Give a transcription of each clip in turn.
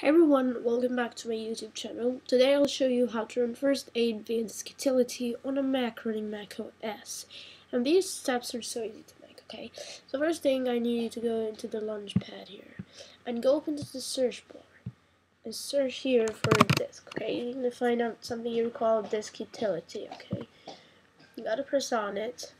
Hey everyone, welcome back to my YouTube channel. Today I'll show you how to run first aid via Disk Utility on a Mac running Mac OS. And these steps are so easy to make, okay? So first thing I need you to go into the launchpad here and go up into the search bar and search here for disk, okay? You're gonna find out something here called Disk Utility, okay? You gotta press on it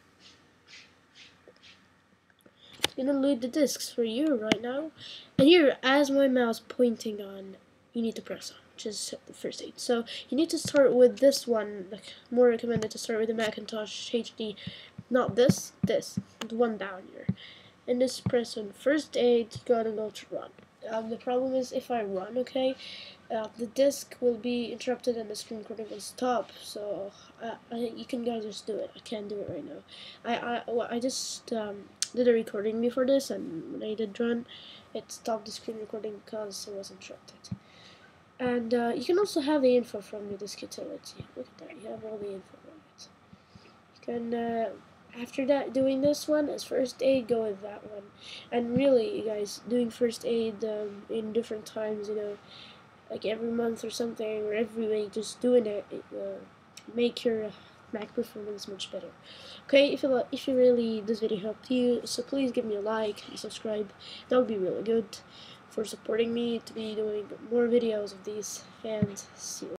gonna load the discs for you right now. And here, as my mouse pointing on, you need to press on, which is the first aid. So you need to start with this one, like more recommended to start with the Macintosh HD, not this, this, the one down here. And just press on first aid, you gotta go to run. Um, the problem is if I run, okay, uh, the disk will be interrupted and the screen recording will stop. So uh, I, you can guys just do it. I can't do it right now. I I, well, I just um, did a recording before this, and when I did run, it stopped the screen recording because it was interrupted. And uh, you can also have the info from your disk utility. Look at that, you have all the info on it. You can, uh, after that, doing this one as first aid, go with that one. And really, you guys, doing first aid um, in different times, you know, like every month or something, or every week, just doing it, it will make your Mac performance much better. Okay, if you if you really this video helped you, so please give me a like and subscribe. That would be really good for supporting me to be doing more videos of these. And see you.